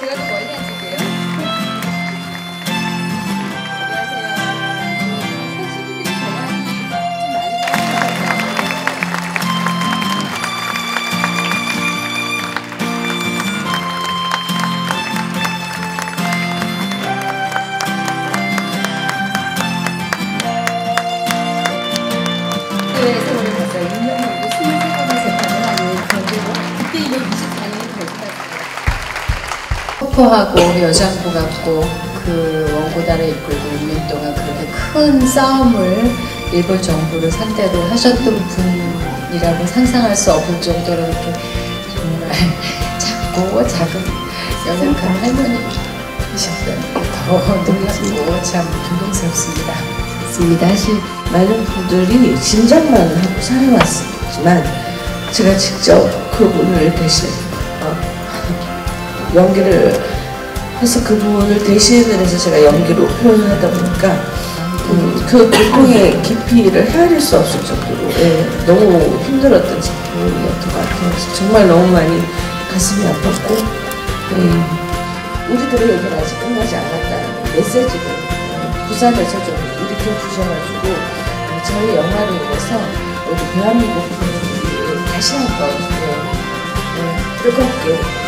제가 좀 세월을 벌써 1년 정도 23번의 재판을 하는 경제고 그때 224년이 발표했어요. 폭포하고 여장부 같고 그 원고단을 이끌고 6년 동안 그렇게 큰 싸움을 일본 정부를 상대로 하셨던 분이라고 상상할 수 없을 정도로 이렇게 정말 작고 작은 연약한 할머니이셨어요. 더 놀랍고 참 존경스럽습니다. 있습니다. 사실 많은 분들이 짐작만 하고 살아왔지만 제가 직접 그분을 대신 어, 연기를 해서 그분을 대신을 해서 제가 연기로 표현을 하다 보니까 음, 그 고통의 깊이를 헤아릴 수 없을 정도로 예, 너무 힘들었던 작품이었던 것 같아요. 정말 너무 많이 가슴이 아팠고 예, 우리들의 얘기는 아직 끝나지 않았다는 메시지를 어, 부산에서 좀 일으켜 주셔가지고 어, 저희 영화로 인해서 우리 대한민국 국민들이 다시 한번 예, 예, 뜨겁게 예, 이렇게 2차